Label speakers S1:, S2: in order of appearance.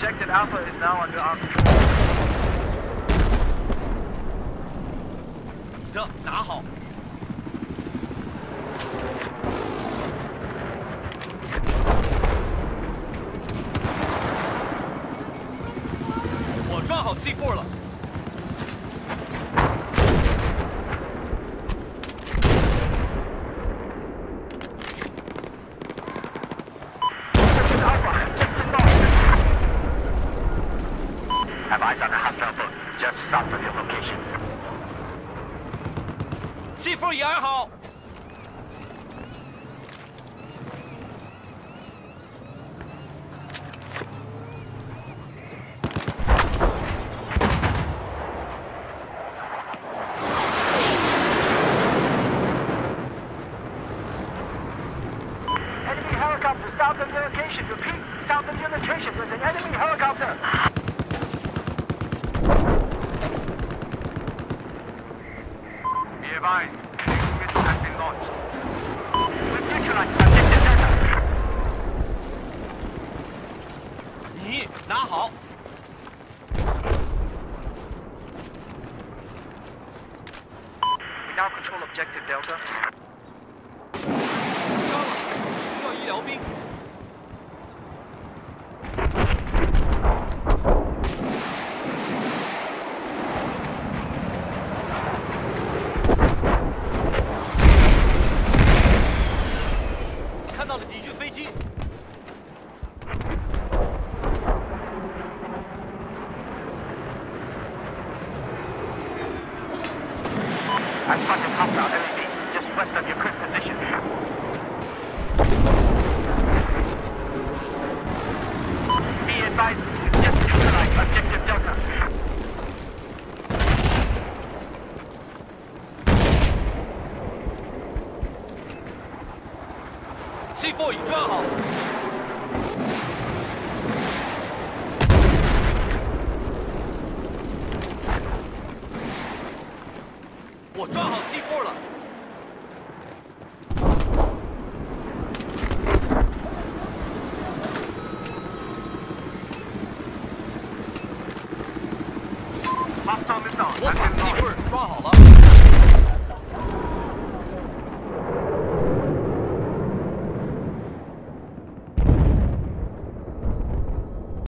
S1: Objective Alpha is now under our control.
S2: 得拿好。我抓好 C4 了。
S1: Have eyes on a hostile boat just south of your location.
S2: C4 也安好。
S1: Enemy helicopter south of your location. Repeat, south of your location. There's an enemy helicopter. Be advised, missile has been launched. We've neutralized objective Delta.
S2: 你拿好。
S1: We now control objective Delta.
S2: 受伤了，需要医疗兵。 看到了敌军飞机
S1: ，I spotted hostile LAV just west of your current position. C
S2: four，你抓好。我抓好 C
S1: four 了。
S2: 我把 C4 抓好。